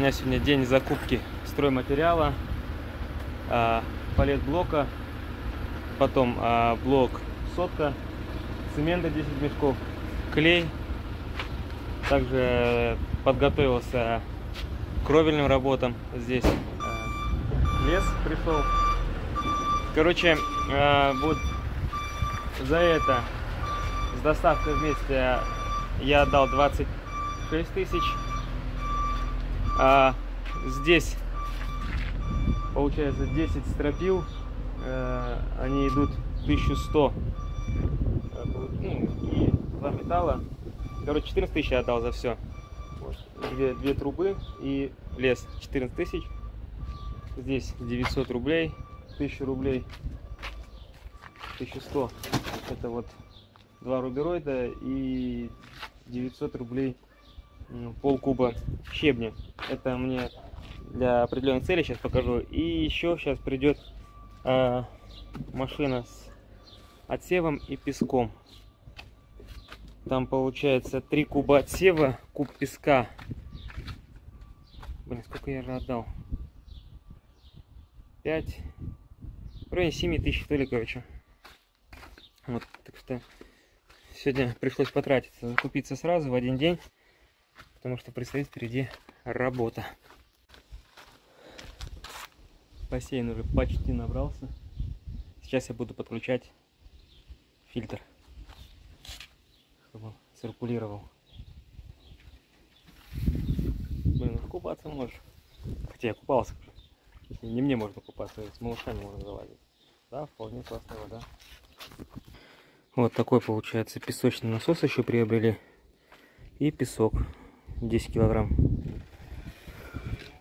меня сегодня день закупки стройматериала, а, палет блока, потом а, блок сотка, цемента 10 мешков, клей. Также подготовился к кровельным работам здесь. а, Лес пришел. Короче, а, вот за это с доставкой вместе я отдал 26 тысяч. А здесь получается 10 стропил. Э, они идут 1100. Э, Ну, и два металла. Короче, 14 тысяч я отдал за все. Две, две трубы и лес 14 тысяч. Здесь 900 рублей, 1000 рублей, 1100. Это вот два рубероида и 900 рублей полкуба щебня. Это мне для определенной цели сейчас покажу. И еще сейчас придет а, машина с отсевом и песком. Там получается 3 куба отсева, куб песка. Блин, сколько я же отдал? 5. В районе 7 тысяч, что ли, короче. Вот, так что сегодня пришлось потратиться, закупиться сразу в один день, потому что предстоит впереди работа. Бассейн уже почти набрался. Сейчас я буду подключать фильтр, чтобы он циркулировал. Блин, ну купаться можешь. Хотя я купался не мне можно купаться, с малышами можно залазить. Да, вполне классная вода. Вот такой получается песочный насос еще приобрели. И песок 10 килограмм.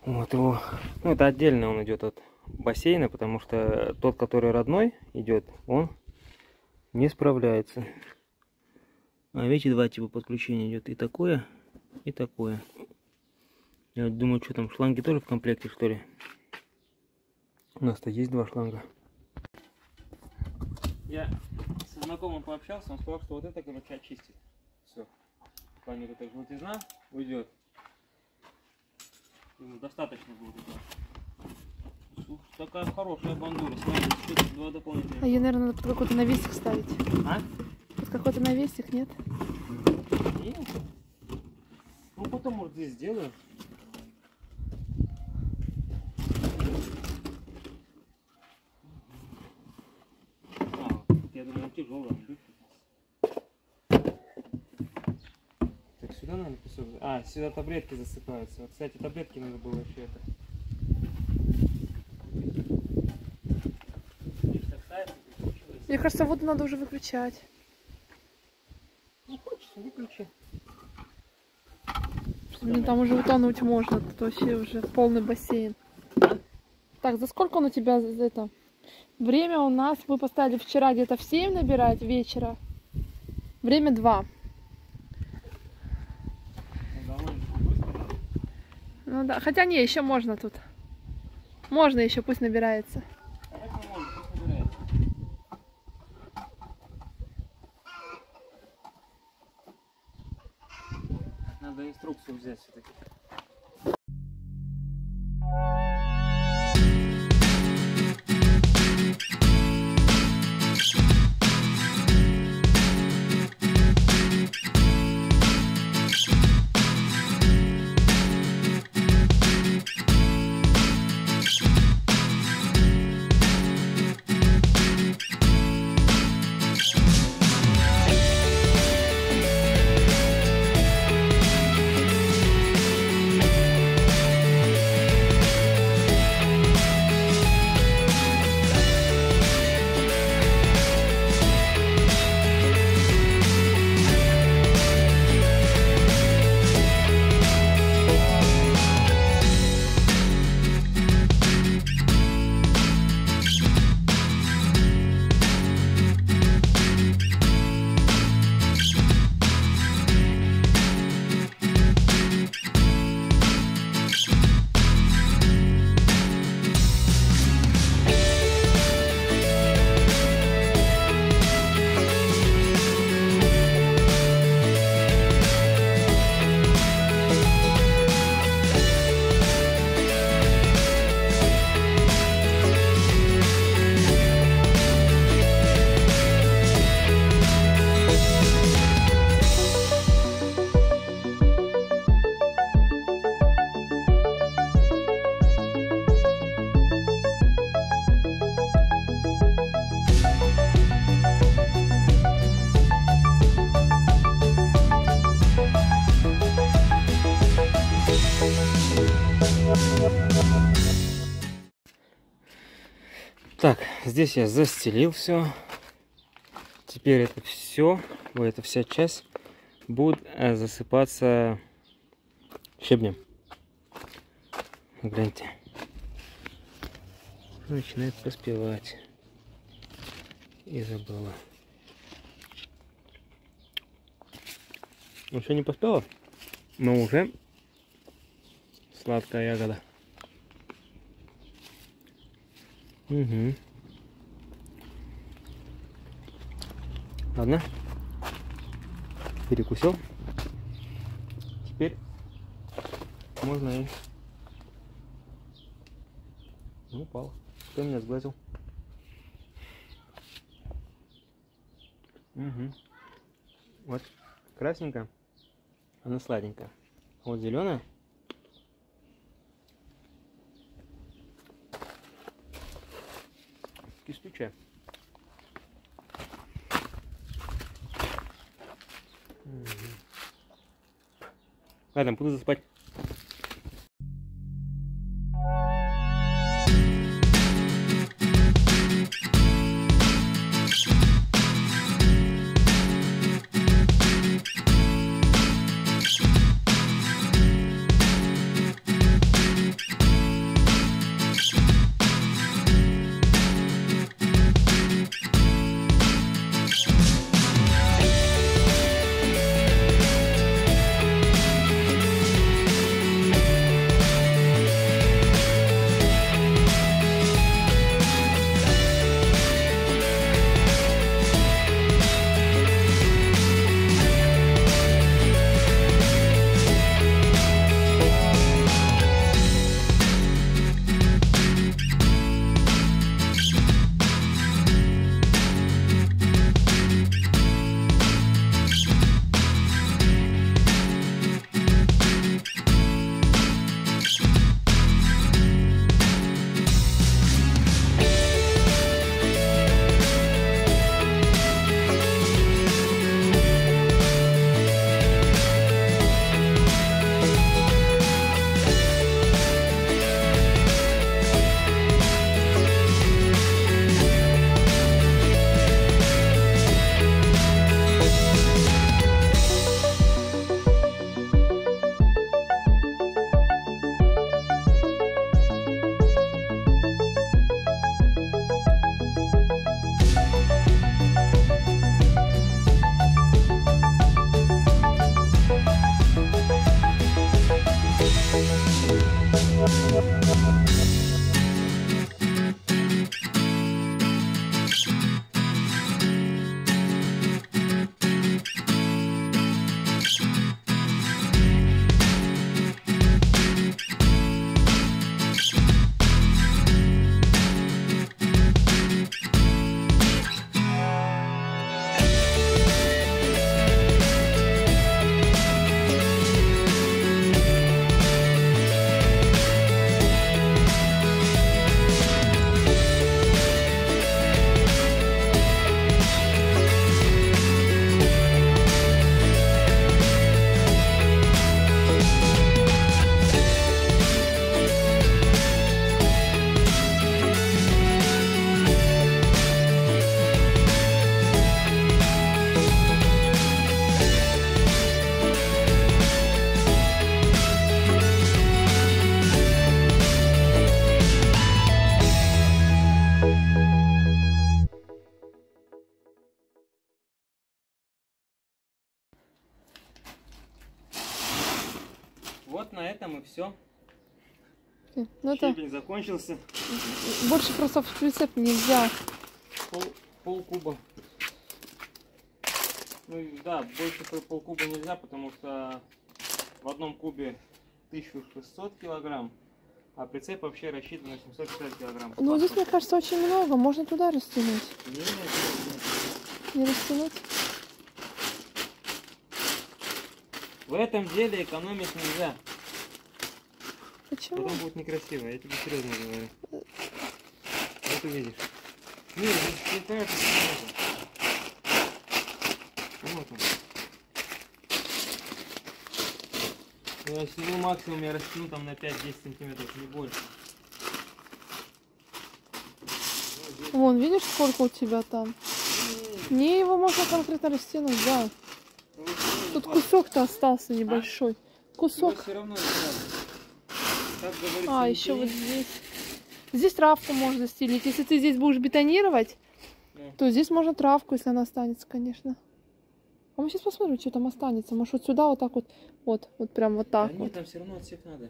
Вот его. Ну, это отдельно он идет от бассейна, потому что тот, который родной идет, он не справляется. А видите, два типа подключения идет. И такое, и такое. Я вот думаю, что там, шланги тоже в комплекте, что ли? У нас-то есть два шланга. Я со знакомым пообщался, он сказал, что вот это, короче, очистит. Вот эта желтизна уйдет. Ему достаточно будет этого. Ух, такая хорошая бандура. Смотрите, тут два А дополнительных. ее, наверное, надо под какой-то навесик ставить. А? Под какой-то навесик, нет? И? Ну потом, может, здесь сделаю. А, я думаю, тяжелая. Наверное, песок. А, сюда таблетки засыпаются. Вот, кстати, таблетки надо было еще это. Мне кажется, воду надо уже выключать. Ну, хочешь, выключи. Блин, там уже утонуть можно. Тут вообще уже полный бассейн. Так, за сколько он у тебя за это? Время у нас, мы поставили вчера где-то в 7 набирать вечера. Время 2. Ну, довольно быстро, да? Ну да, хотя не, еще можно тут. Можно еще, пусть набирается. Надо инструкцию взять все-таки. Здесь я застелил все. Теперь это все, эта вся часть будет э, засыпаться щебнем. Гляньте. Начинает поспевать. И забыла. Еще не поспела, но уже сладкая ягода. Угу. Ладно. Перекусил. Теперь можно и... Ну, упал. Кто меня сглазил? Угу. Вот красненькая, она сладенькая. А вот зеленая кислючая. Ладно, буду заспать. Вот на этом и все. Ну это Щебень закончился. больше просто в прицеп нельзя. Пол, пол куба. Ну да, больше пол- полкуба нельзя, потому что в одном кубе 1600 килограмм, а прицеп вообще рассчитан на 750 килограмм. Ну здесь, мне кажется, очень много. Можно туда растянуть. Не, не, не. Не растянуть? В этом деле экономить нельзя. Почему? Потом будет некрасиво, я тебе серьезно говорю. Вот увидишь. Не, не, не что можно. Вот он. Я всего максимум я растяну там на 5-10 сантиметров, не больше. Вон, видишь, сколько у тебя там? Не, его можно конкретно растянуть, да. Ну, Тут кусок-то остался небольшой. Кусок. все равно не надо. А, еще вот здесь. Здесь травку можно стелить. Если ты здесь будешь бетонировать, Да. то здесь можно травку, если она останется, конечно. А мы сейчас посмотрим, что там останется. Может, вот сюда вот так вот. Вот, вот прям вот Да так нет, вот. там все равно отсек надо.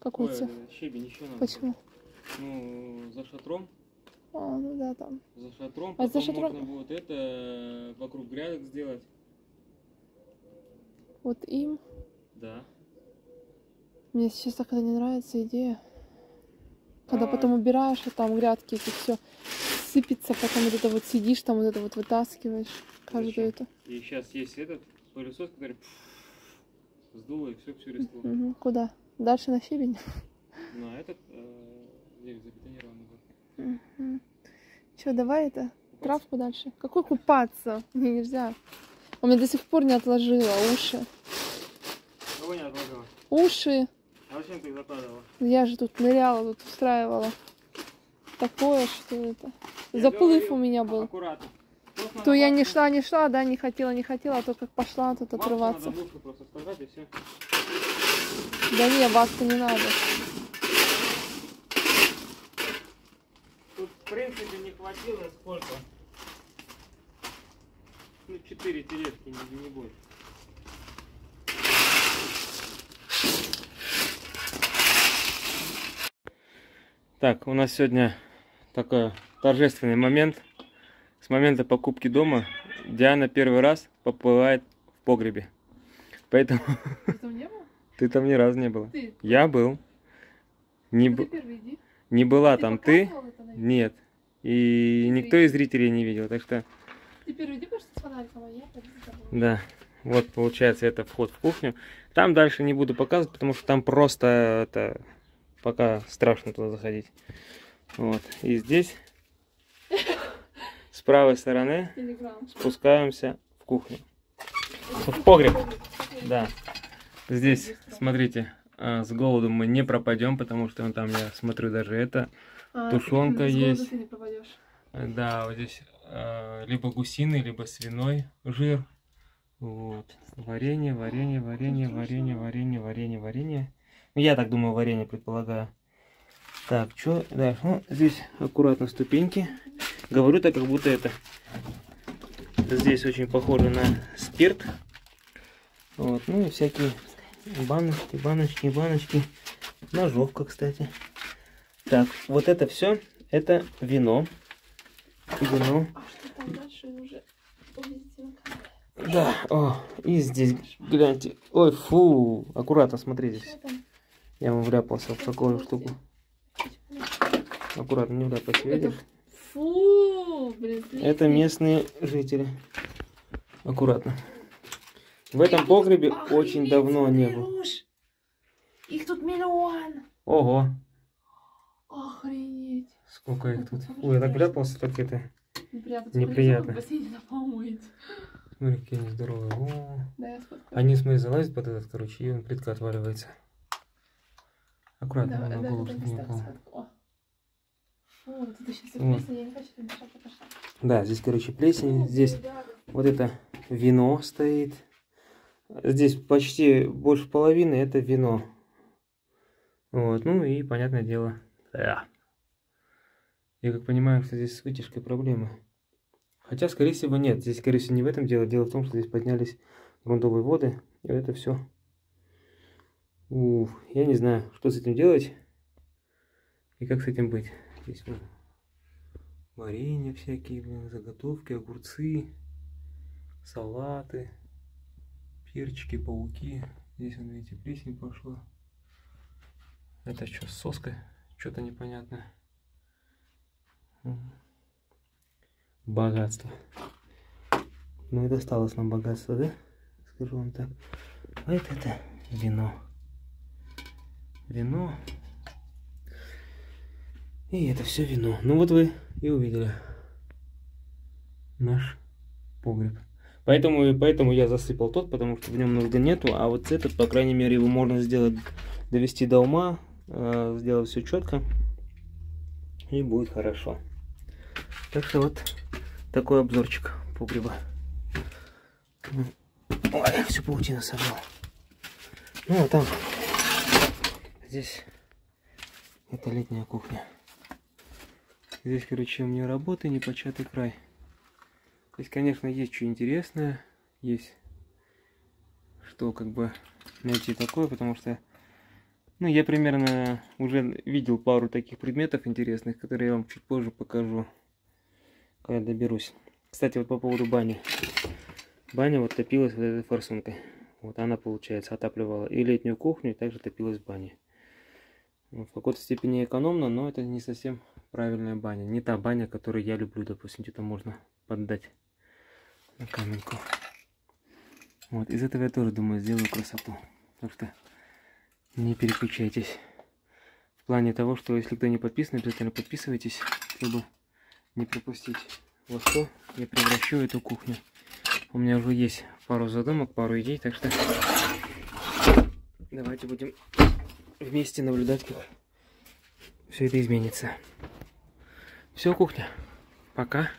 Какой Ой, цвет? щебень еще надо. Почему? Ну, за шатром. А, ну да, там. За шатром. А за шатром- можно будет это э, вокруг грядок сделать. Вот им. Да. Мне сейчас так это не нравится идея. Когда А. потом убираешь, и там грядки эти все сыпется, потом вот это вот сидишь, там вот это вот вытаскиваешь. Каждую это. И сейчас есть этот пылесос, который сдуло и все, все ресло. Мгм. Куда? Дальше на щебень? Ну, а этот э, здесь забетонированный был. Че, давай это, травку дальше. Какой купаться? Мне нельзя. У меня до сих пор не отложила уши. Кого не отложила? Уши. Зачем их закладывала? Я же тут ныряла, тут устраивала. Такое, что это. Я Заплыв говорил, у меня был. Аккуратно. Просто То я не шла, не шла, да, не хотела, не хотела, а то как пошла тут максимум отрываться. все. Да не, ватку не надо. Тут, в принципе, не хватило сколько? Ну, четыре тележки, не, не больше. Так, у нас сегодня такой торжественный момент. С момента покупки дома Диана первый раз поплывает в погребе. Поэтому Ты там не был? ты там ни разу не была. Ты. Я был. Не, б- первый иди. не была там ты. на видео? Нет. И никто из зрителей не видел, так что, Ты первый иди, что с фонариком, а я да. Вот, получается, это вход в кухню. Там дальше не буду показывать, потому что там просто это пока страшно туда заходить. Вот. И здесь с правой стороны спускаемся в кухню. В погреб. Да. Здесь, смотрите, а, с голоду мы не пропадем, потому что там, я смотрю, даже это А, Тушенка есть. Э, Да, вот здесь э, либо гусиный, либо свиной жир. Вот. Варенье, варенье, варенье, варенье, варенье, варенье, варенье. Я так думаю, варенье предполагаю. Так, что дальше? Ну, здесь аккуратно ступеньки. Говорю так, как будто это... Здесь очень похоже на спирт. Вот, ну и всякие баночки, баночки, баночки. Ножовка, кстати. Так, вот это все, это вино. Вино. Да, о, и здесь, гляньте. Ой, фу, аккуратно, смотрите. Я вам вляпался в такую штуку. Аккуратно, не вляпайся, видишь? Фу, блин, Это местные жители. Аккуратно. В этом погребе очень давно не было. Их тут миллион. Ого, Охренеть. сколько их тут. Ой, я так вляпался, так это... Неприятно. Смотри, какие они здоровые. О, Да, я сфоткаю. Они, смотри, залазят под этот, короче, и он плитка отваливается. Аккуратно, Да, на да, голову, чтобы не да, упало. сфоткаю. О. Фу, тут еще все Вот. плесень, я не хочу, чтобы мешать, пошла. Да, здесь, короче, плесень. Здесь вот это вино стоит. Здесь почти больше половины это вино. Вот, ну и, понятное дело, да. Я как понимаю, что здесь с вытяжкой проблемы. Хотя, скорее всего, нет. Здесь, скорее всего, не в этом дело. Дело в том, что здесь поднялись грунтовые воды. И это все. Уф, я не знаю, что с этим делать. И как с этим быть. Здесь вот варенье всякие, блин, заготовки, огурцы, салаты, перчики, пауки. Здесь, вот, видите, плесень пошла. Это что, с соской? Что-то непонятное. Богатство. Ну и досталось нам богатство, да? Скажу вам так. А это, это вино. Вино. И это все вино. Ну вот вы и увидели наш погреб. Поэтому, поэтому я засыпал тот, потому что в нем нужды нету. А вот этот, по крайней мере, его можно сделать, довести до ума, э, сделать все четко. И будет хорошо. Так что вот такой обзорчик погреба. Ой, всю паутину собрал. Ну, а там, здесь, это летняя кухня. Здесь, короче, у меня работы, непочатый край. Здесь, конечно, есть что интересное, есть что как бы найти такое, потому что, ну, я примерно уже видел пару таких предметов интересных, которые я вам чуть позже покажу, когда доберусь. Кстати, вот по поводу бани. Баня вот топилась вот этой форсункой. Вот она, получается, отапливала и летнюю кухню, и также топилась в бане. В какой-то степени экономно, но это не совсем правильная баня. Не та баня, которую я люблю, допустим, где-то можно поддать на каменку. Вот, из этого я тоже думаю, сделаю красоту. Так что не переключайтесь. В плане того, что если кто не подписан, обязательно подписывайтесь, чтобы не пропустить. Вот что я превращу эту кухню. У меня уже есть пару задумок, пару идей, так что давайте будем вместе наблюдать, как все это изменится. Все, кухня. Пока.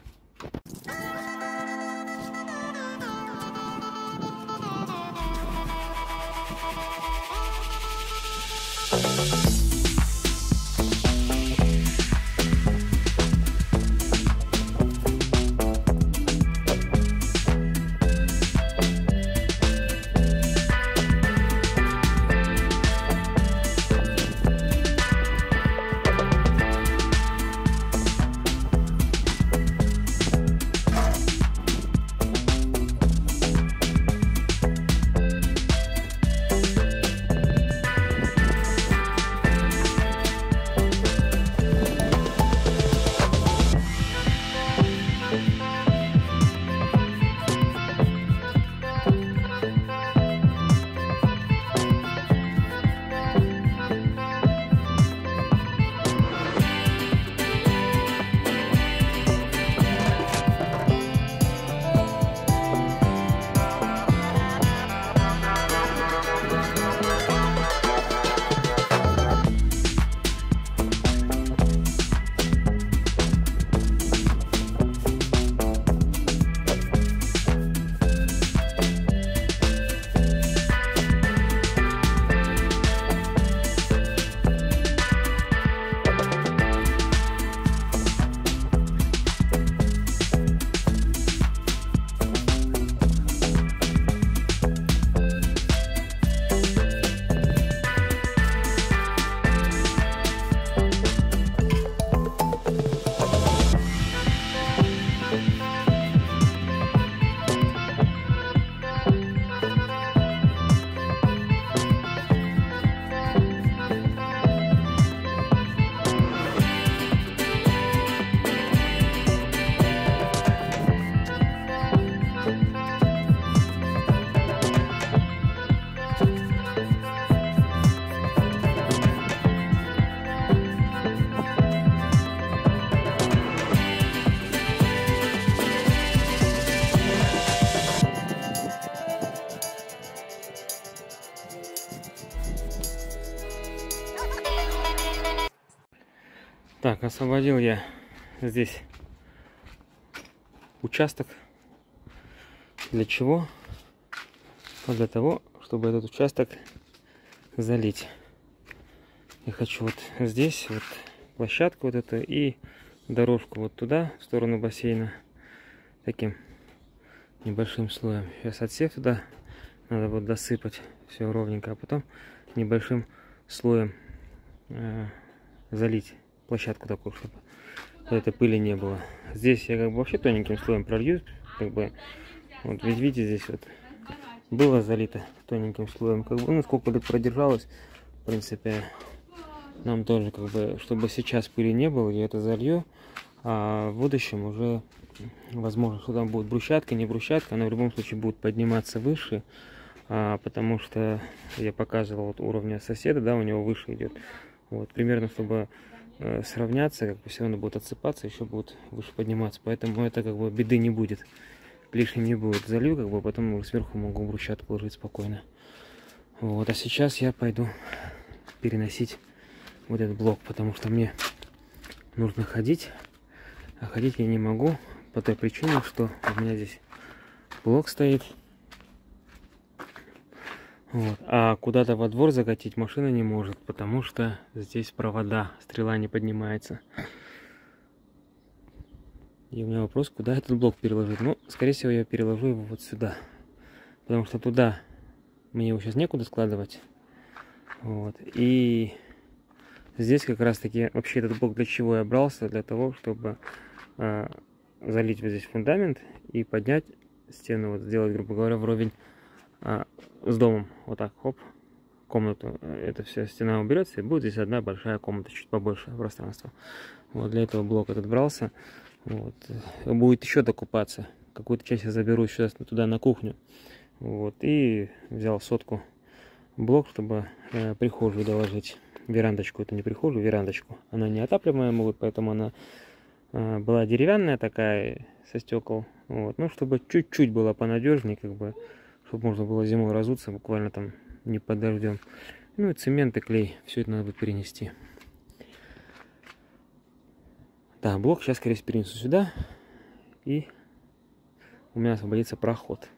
Освободил я здесь участок. Для чего? Для того, чтобы этот участок залить. Я хочу вот здесь вот площадку вот эту и дорожку вот туда, в сторону бассейна, таким небольшим слоем. Сейчас отсев туда надо вот досыпать все ровненько, а потом небольшим слоем э, залить площадку такую, чтобы этой пыли не было. Здесь я как бы вообще тоненьким слоем пролью, как бы, вот ведь видите, здесь вот было залито тоненьким слоем, как бы, ну, сколько лет продержалось, в принципе, нам тоже, как бы, чтобы сейчас пыли не было, я это залью, а в будущем уже, возможно, что там будет брусчатка, не брусчатка, она в любом случае будет подниматься выше, а, потому что я показывал вот уровня соседа, да, у него выше идет, вот, примерно, чтобы сравняться, как бы все равно будет отсыпаться, еще будет выше подниматься. Поэтому это как бы беды не будет. Лишним не будет. Залью, как бы потом сверху могу брусчатку ложить спокойно. Вот, а сейчас я пойду переносить вот этот блок, потому что мне нужно ходить. А ходить я не могу по той причине, что у меня здесь блок стоит. Вот. А куда-то во двор закатить машина не может, потому что здесь провода, стрела не поднимается. И у меня вопрос, куда этот блок переложить? Ну, скорее всего, я переложу его вот сюда. Потому что туда мне его сейчас некуда складывать. Вот. И здесь как раз таки, вообще этот блок для чего я брался? Для того, чтобы э, залить вот здесь фундамент и поднять стену, вот сделать, грубо говоря, вровень э, с домом. Вот так, хоп, комнату. Эта вся стена уберется, и будет здесь одна большая комната, чуть побольше пространства. Вот для этого блок этот брался. Вот. Будет еще докупаться. Какую-то часть я заберу сейчас туда на кухню. Вот. И взял сотку блок, чтобы э, прихожую доложить. Верандочку, это не прихожую, верандочку. Она не отапливаемая будет, поэтому она э, была деревянная такая, со стекол. Вот. Ну, чтобы чуть-чуть было понадежнее, как бы, чтобы можно было зимой разуться, буквально там не под дождем. Ну и цемент и клей. Все это надо будет перенести. Да, блок сейчас, скорее всего, перенесу сюда. И у меня освободится проход.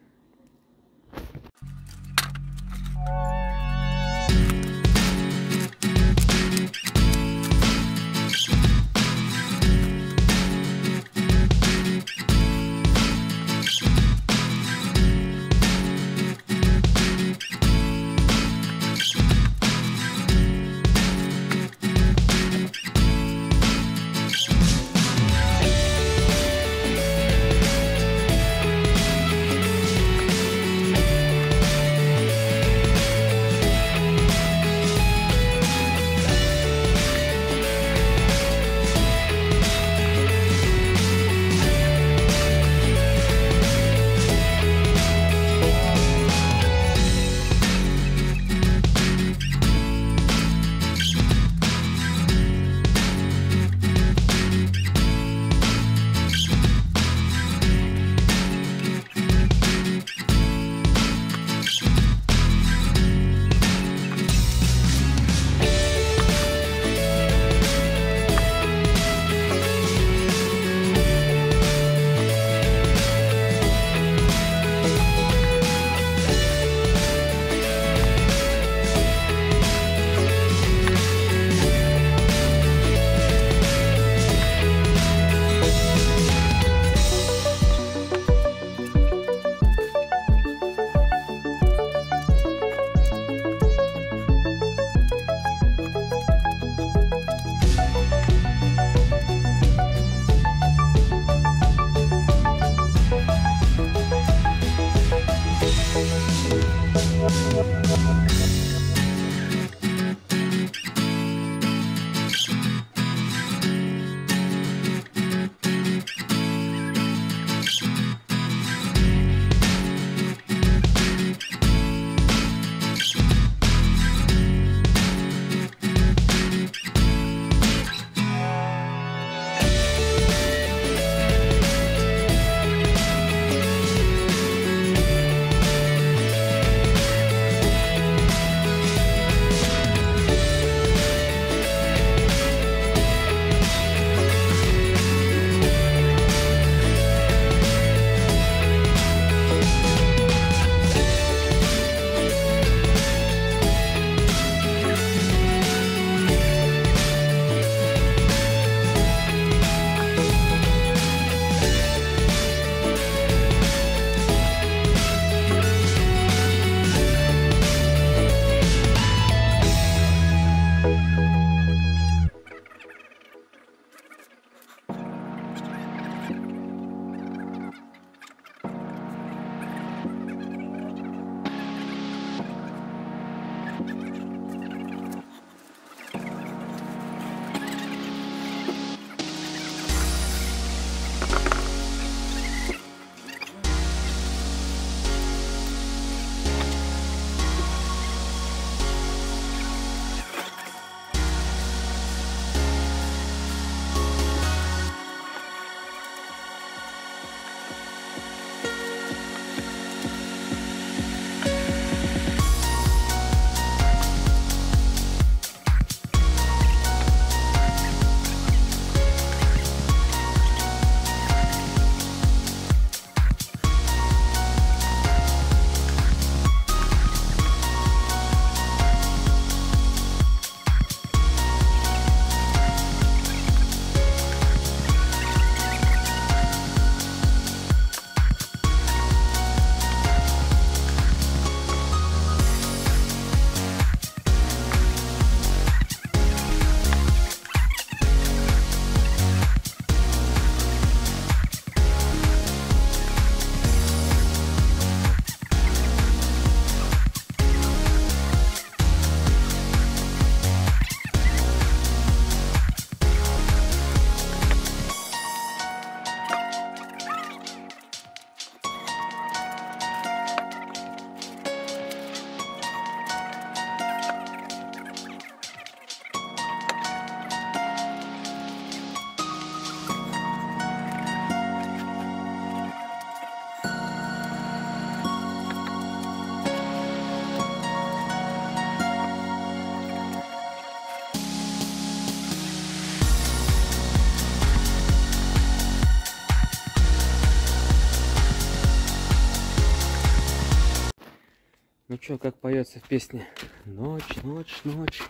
Чё, как поется в песне? Ночь, ночь, ночь.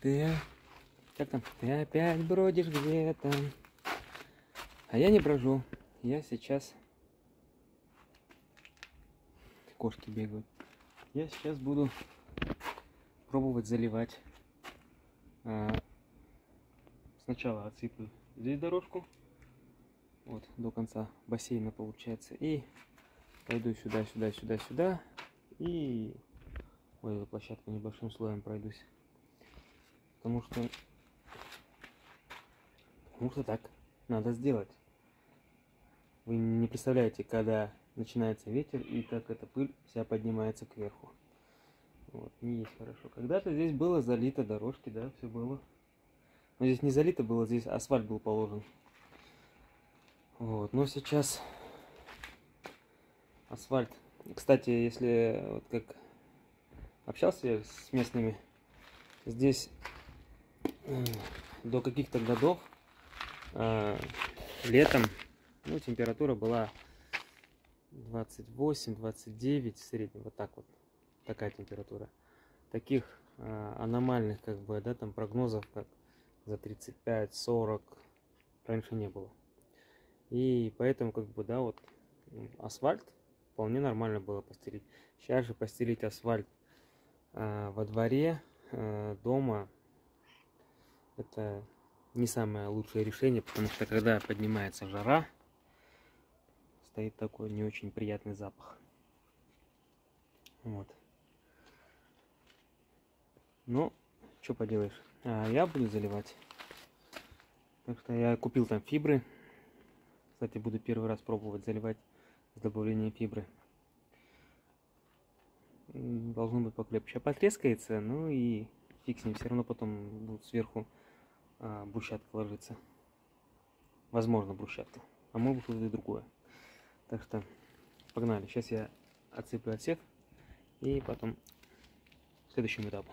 Ты... Как там? Ты опять бродишь где-то. А я не брожу. Я сейчас... Кошки бегают. Я сейчас буду пробовать заливать. А, сначала отсыплю здесь дорожку. Вот, до конца бассейна получается. И пойду сюда, сюда, сюда, сюда. И ой, эту площадку небольшим слоем пройдусь. Потому что... Потому что так надо сделать. Вы не представляете, когда начинается ветер и как эта пыль вся поднимается кверху. Вот, не есть хорошо. Когда-то здесь было залито дорожки, да, все было. Но здесь не залито было, здесь асфальт был положен. Вот, но сейчас асфальт. Кстати, если вот как общался я с местными, здесь э, до каких-то годов э, летом ну, температура была 28-29 в среднем, вот так вот, такая температура. Таких э, аномальных, как бы, да, там прогнозов, как за 35-40 раньше не было. И поэтому, как бы, да, вот асфальт вполне нормально было постелить. Сейчас же постелить асфальт э, во дворе, э, дома, это не самое лучшее решение, потому что когда поднимается жара, стоит такой не очень приятный запах. Вот. Ну, что поделаешь. А, я буду заливать. Так что я купил там фибры. Кстати, буду первый раз пробовать заливать с добавлением фибры. Должно быть покрепче. Сейчас потрескается, ну и фиг с ним. Все равно потом будет сверху а, брусчатка ложиться. Возможно, брусчатка. А может быть и другое. Так что погнали. Сейчас я отсыплю отсев и потом к следующему этапу.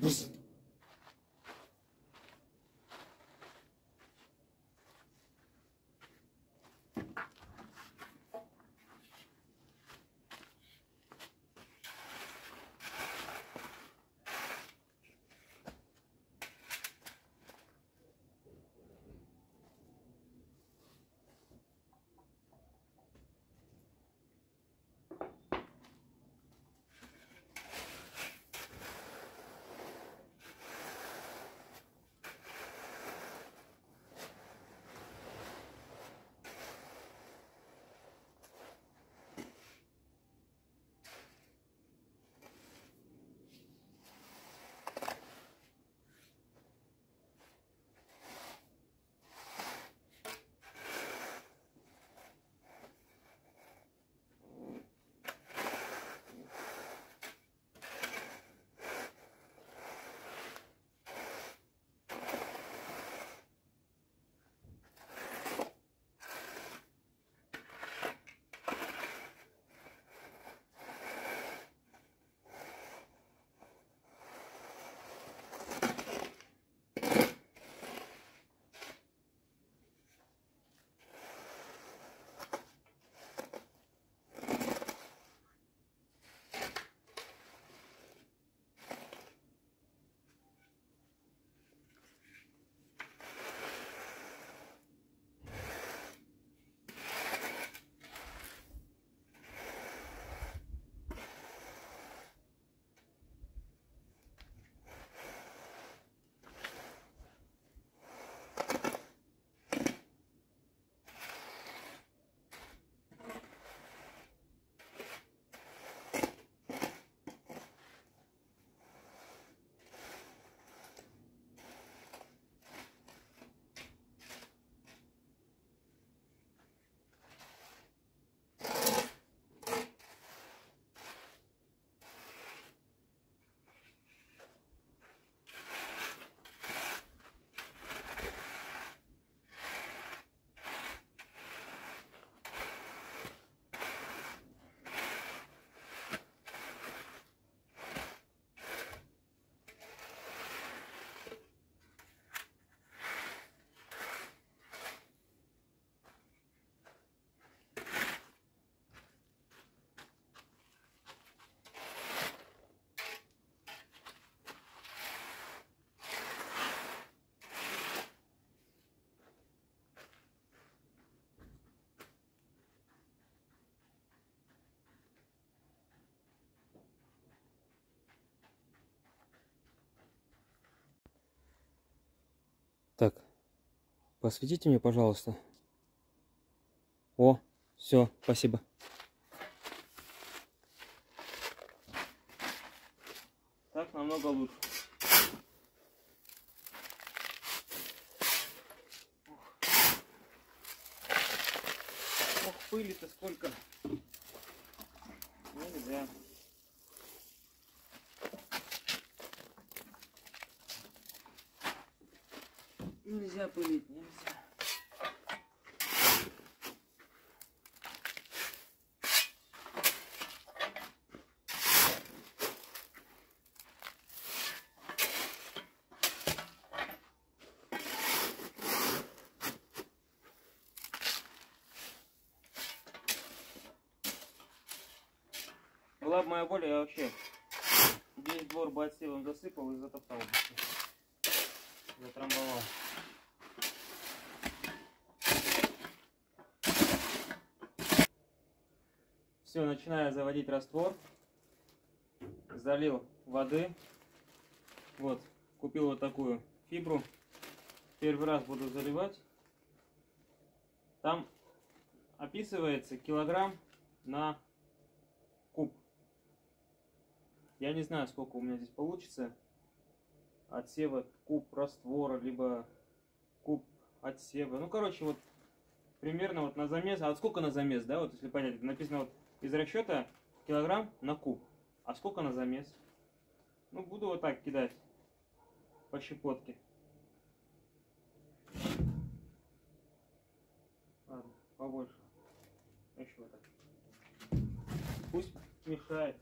무슨 Так, посветите мне, пожалуйста. О, все, спасибо. Так намного лучше. Ох, пыли-то сколько. Нельзя. Нельзя пылить, нельзя. Была бы моя воля, я вообще весь двор бы отсевом засыпал и затоптал бы. Затрамбовал. Все, начинаю заводить раствор. Залил воды. Вот, купил вот такую фибру. Первый раз буду заливать. Там описывается килограмм на куб. Я не знаю, сколько у меня здесь получится отсева куб раствора, либо куб отсева. Ну, короче, вот примерно вот на замес. А вот сколько на замес, да, вот если понять, написано вот из расчета килограмм на куб. А сколько на замес? Ну, буду вот так кидать по щепотке. Ладно, побольше. Еще вот так. Пусть мешает.